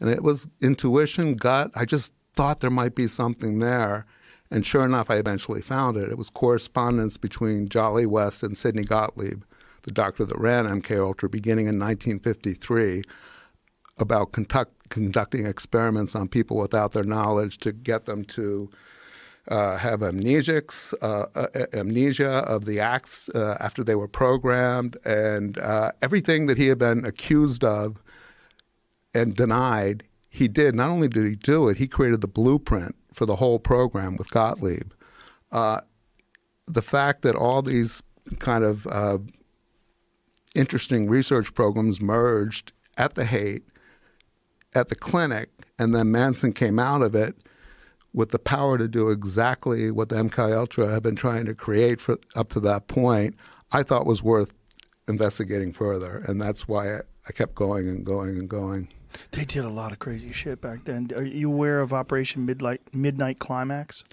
And it was intuition, gut. I just thought there might be something there. And sure enough, I eventually found it. It was correspondence between Jolly West and Sidney Gottlieb, the doctor that ran MK Ultra, beginning in 1953, about conduct, conducting experiments on people without their knowledge to get them to uh, have amnesics, uh, uh, amnesia of the acts uh, after they were programmed, and uh, everything that he had been accused of and denied, he did. Not only did he do it, he created the blueprint for the whole program with Gottlieb. Uh, the fact that all these kind of interesting research programs merged at the Haight, at the clinic, and then Manson came out of it with the power to do exactly what the MK Ultra had been trying to create for up to that point, I thought was worth investigating further, and that's why I kept going and going and going. They did a lot of crazy shit back then. Are you aware of Operation Midnight Midnight Climax?